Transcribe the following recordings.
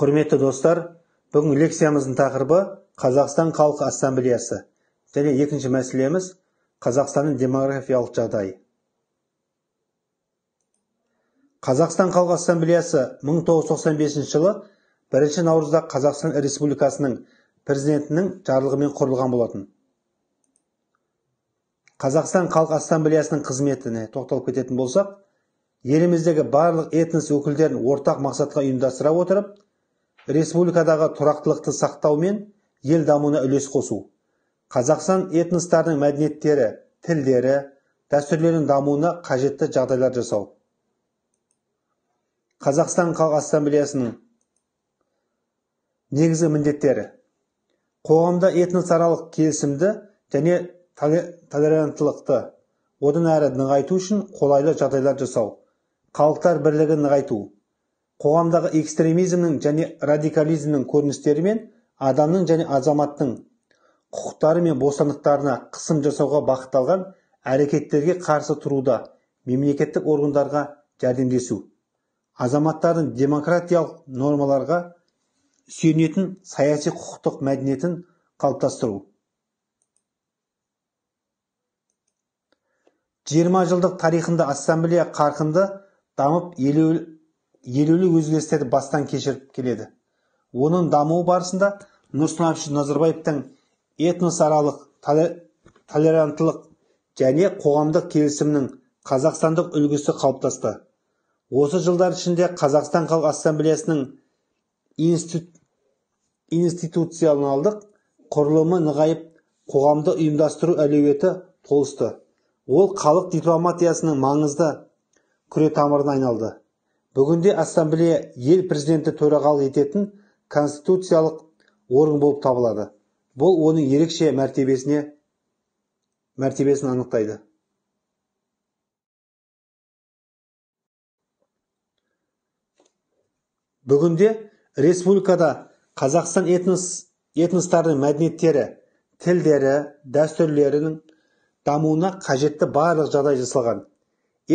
құрметті достар бүгін лекциямыздың тақырыбы қазақстан халқы ассамблеясы. Және екінші мәселеміз қазақстанның демографиялық жағдайы. Қазақстан халқы ассамблеясы 1995 жылы бірінші наурызда қазақстан республикасының президентінің жарлығымен құрылған болатын. Қазақстан халқы ассамблеясының қызметіне тоқталып кететін болсақ еліміздегі барлық этнос өкілдерін ортақ мақсатқа ұйымдастыра отырып республикадағы тұрақтылықты сақтау мен ел дамуына үлес қосу қазақстан этностарының мәдениеттері тілдері дәстүрлерінің дамуына қажетті жағдайлар жасау. Қазақстан халық ассамблеясының негізгі міндеттері. Қоғамда этносаралық келісімді және толеранттылықты одан әрі нығайту үшін қолайлы жағдайлар жасау. Халықтар бірлігін нығайту. Қоғамдағы экстремизмнің және радикализмнің көріністері мен адамның және азаматтың құқықтары мен бостандықтарына қысым жасауға бағытталған әрекеттерге қарсы тұруда мемлекеттік органдарға жәрдемдесу азаматтардың демократиялық нормаларға сүйенетін саяси құқықтық мәдениетін қалыптастыру. Жиырма жылдық тарихында ассамблея қарқынды дамып елеулі өзгерістерді бастан кешіріп келеді. Оның дамуы барысында нұрсұлтан назарбаевтың этносаралық толеранттылық және қоғамдық келісімнің қазақстандық үлгісі қалыптасты. Осы жылдар ішінде қазақстан халық ассамблеясының институционалдық құрылымы нығайып қоғамды ұйымдастыру әлеуеті толысты. Ол халық дипломатиясының маңызды күретамырына айналды. Бүгінде ассамблея ел президенті төрағалық ететін конституциялық орган болып табылады. Бұл оның ерекше мәртебесіне мәртебесін анықтайды. Бүгінде республикада қазақстан этнос этностарының мәдениеттері тілдері дәстүрлерінің дамуына қажетті барлық жағдай жасалған.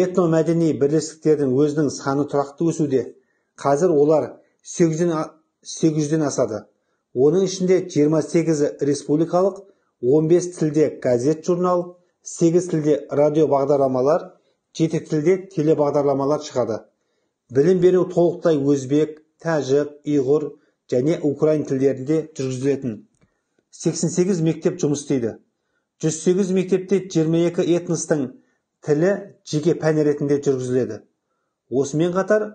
Этномәдени бірлестіктердің өзінің саны тұрақты өсуде. Қазір олар 800-ден асады. Оның ішінде 28-і республикалық 15 тілде газет журнал 8 тілде радио бағдарламалар 7 тілде телебағдарламалар шығады. Білім беру толықтай өзбек тәжік ұйғыр және украин тілдерінде жүргізілетін. 88 мектеп жұмыс істейді. 108 мектепте 22 этностың тілі жеке пән ретінде жүргізіледі. Осымен қатар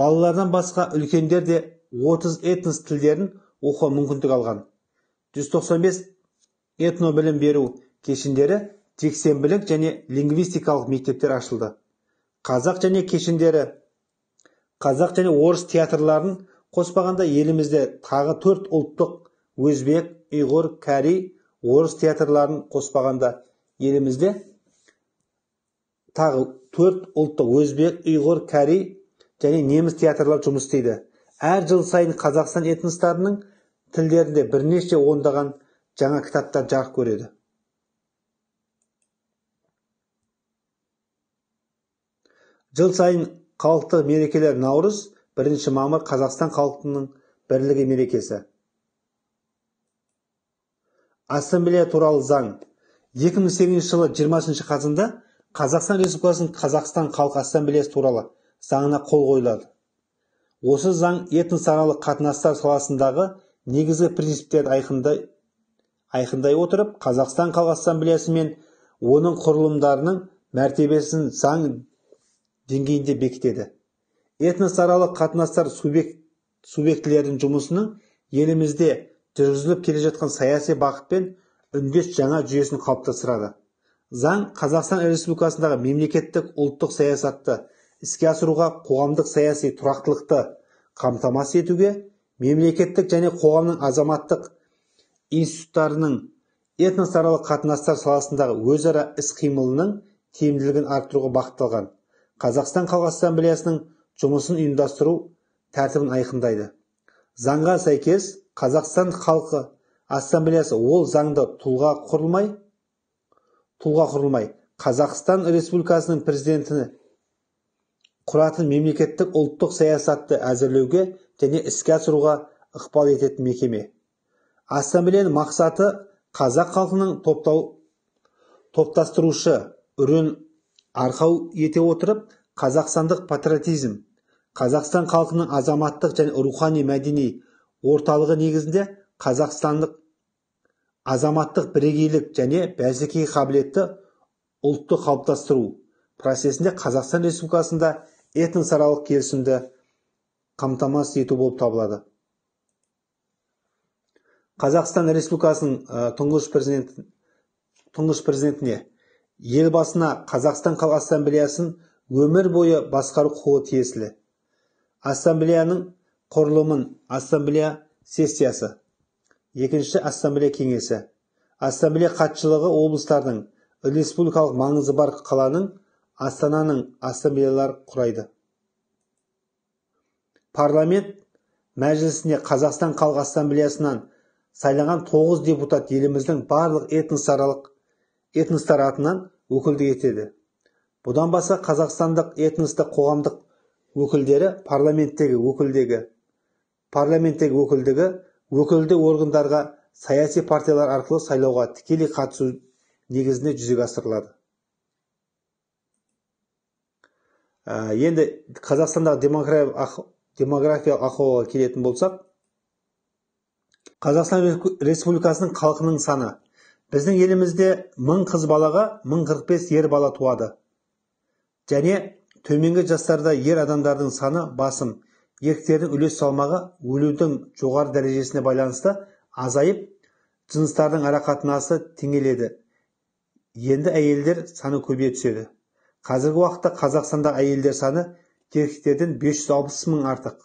балалардан басқа үлкендер де 30 этнос тілдерін оқуға мүмкіндік алған. 195 этно білім беру кешендері жексенбілік және лингвистикалық мектептер ашылды. Қазақ және кешендері қазақ және орыс театрларын қоспағанда елімізде тағы төрт ұлттық өзбек ұйғыр кәрей орыс театрларын қоспағанда елімізде тағы төрт ұлттық өзбек ұйғыр кәрей және неміс театрлары жұмыс істейді. Әр жыл сайын қазақстан этностарының тілдерінде бірнеше ондаған жаңа кітаптар жарық көреді. Жыл сайын халықтық мерекелер наурыз бірінші мамыр қазақстан халқының бірлігі мерекесі. Ассамблея туралы заң. 2008 жылы 20 қазанда қазақстан республикасының қазақстан халқы ассамблеясы туралы заңына қол қойылады. Осы заң этносаралық қатынастар саласындағы негізгі принциптерді айқындай айқындай отырып қазақстан халқы ассамблеясы мен оның құрылымдарының мәртебесін заң деңгейінде бекітеді. Этносаралық қатынастар субъект субъектілердің жұмысының елімізде жүргізіліп келе жатқан саяси бағыт пен үндес жаңа жүйесін қалыптастырады. Заң қазақстан республикасындағы мемлекеттік ұлттық саясатты іске асыруға қоғамдық саяси тұрақтылықты қамтамасыз етуге мемлекеттік және қоғамның азаматтық институттарының этносаралық қатынастар саласындағы өзара іс-қимылының тиімділігін арттыруға бағытталған. Қазақстан халқы ассамблеясының жұмысын ұйымдастыру тәртібін айқындайды. Заңға сәйкес қазақстан халқы ассамблеясы ол заңды тұлға құрылмай тұлға құрылмай. Қазақстан республикасының президентіні құратын мемлекеттік ұлттық саясатты әзірлеуге және іске асыруға ықпал ететін мекеме. Ассамблеяның мақсаты қазақ халқының топтау топтастырушы үрін арқау ете отырып қазақстандық патриотизм қазақстан халқының азаматтық және рухани мәдени орталығы негізінде қазақстандық азаматтық бірегейлік және бәсекеге қабілетті ұлтты қалыптастыру процесінде қазақстан республикасында этносаралық келісімді қамтамасыз ету болып табылады. Қазақстан республикасының тұңғыш президент тұңғыш президентіне елбасына қазақстан халық ассамблеясын өмір бойы басқару құқығы тиесілі. Ассамблеяның құрылымын ассамблея сессиясы. Екінші ассамблея кеңесі. Ассамблея хатшылығы облыстардың республикалық маңызы бар қаланың астананың ассамблеялар құрайды. Парламент мәжілісіне қазақстан халық ассамблеясынан сайланған тоғыз депутат еліміздің барлық этносаралық этностар атынан өкілдік етеді. Бұдан басқа қазақстандық этностық қоғамдық өкілдері парламенттегі өкілдігі парламенттегі өкілдігі өкілді органдарға саяси партиялар арқылы сайлауға тікелей қатысу негізінде жүзеге асырылады. Ә, енді қазақстандағы демографиялық ахуалға келетін болсақ қазақстан республикасының халқының саны. Біздің елімізде мың қыз балаға 1045 ер бала туады. Және төменгі жастарда ер адамдардың саны басым. Еркектердің үлес салмағы өлудің жоғары дәрежесіне байланысты азайып жыныстардың арақатынасы теңеледі. Енді әйелдер саны көбейе түседі. Қазіргі уақытта қазақстанда әйелдер саны еркектерден 560 мың артық.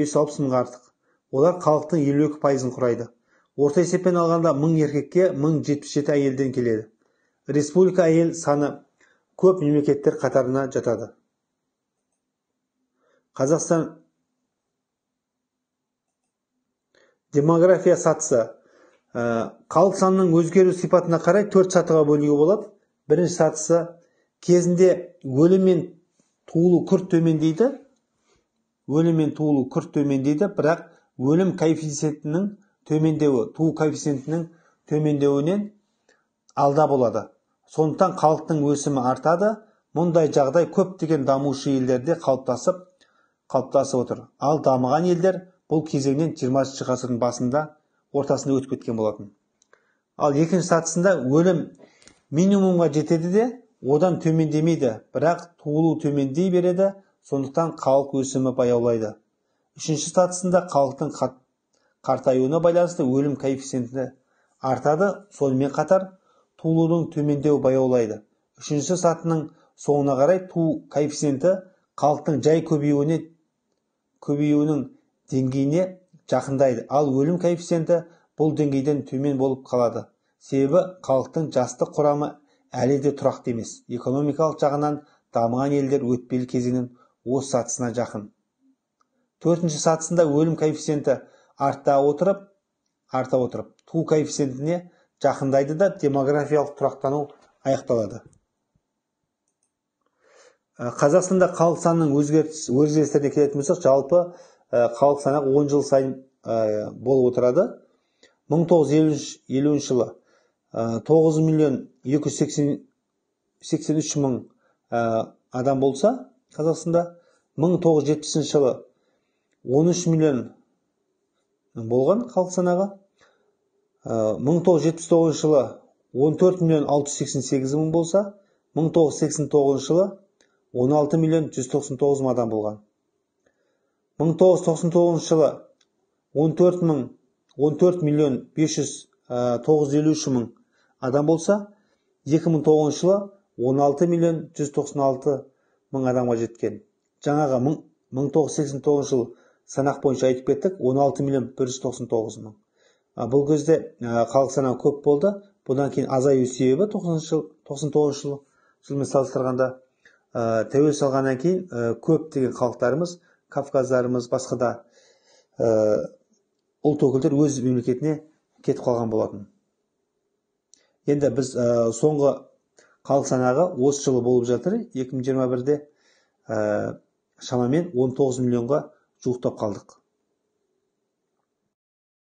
560 мың артық. Олар халықтың елу екі пайызын құрайды. Орта есеппен алғанда мың еркекке мың жетпіс жеті әйелден келеді. Республика әйел саны көп мемлекеттер қатарына жатады. Қазақстан демография сатысы ә, халық санының өзгеру сипатына қарай төрт сатыға бөлуге болады. Бірінші сатысы кезінде өлім мен туылу күрт төмендейді. Өлім мен туылу күрт төмендейді бірақ өлім коэффициентінің төмендеуі туу коэффициентінің төмендеуінен алда болады. Сондықтан халықтың өсімі артады. Мұндай жағдай көптеген дамушы елдерде қалыптасып қалыптасып отыр. Ал дамыған елдер бұл кезеңнен 20 ғасырдың басында ортасында өтіп кеткен болатын. Ал екінші сатысында өлім минимумға жетеді де одан төмендемейді. Бірақ туылу төмендей береді сондықтан халық өсімі баяулайды. Үшінші сатысында халықтың қартаюына байланысты өлім коэффициенті артады. Сонымен қатар туылудың төмендеуі баяулайды. Үшінші сатының соңына қарай туу коэффициенті халықтың жай көбеюіне көбеюінің деңгейіне жақындайды. Ал өлім коэффициенті бұл деңгейден төмен болып қалады. Себебі халықтың жастық құрамы әлі де тұрақты емес. Экономикалық жағынан дамыған елдер өтпелі кезеңнің осы сатысына жақын. Төртінші сатысында өлім коэффициенті арта отырып арта отырып туу коэффициентіне жақындайды да демографиялық тұрақтану аяқталады. Қазақстанда халық санының өзгерістеріне келетін болсақ жалпы э, халық санағы он жыл сайын э, болып отырады. 1950 жылы 9 миллион 283 мың адам болса қазақстанда 1970 жылы 13 миллион болған халық санағы. 1979 жылы 14 миллион 688 мың болса 1989 жылы 16 миллион 199 мың адам болған. 1999 жылы 14 мың 14 миллион 553 мың адам болса 2009 жылы 16 миллион 196 мың адамға жеткен. Жаңағы 1989 жыл санақ бойынша айтып кеттік 16 миллион 199 мың. Бұл кезде халық саны көп болды. Бұдан кейін азаю себебі 90 жыл 99 жыл жылмен салыстырғанда ә, тәуелсіз алғаннан кейін ә, көптеген халықтарымыз кавказдарымыз басқа да ә, ұлт өкілдері өз мемлекетіне кетіп қалған болатын. Енді біз ә, соңғы халық санағы осы жылы болып жатыр. 2021-де ә, шамамен 19 миллионға жуықтап қалдық.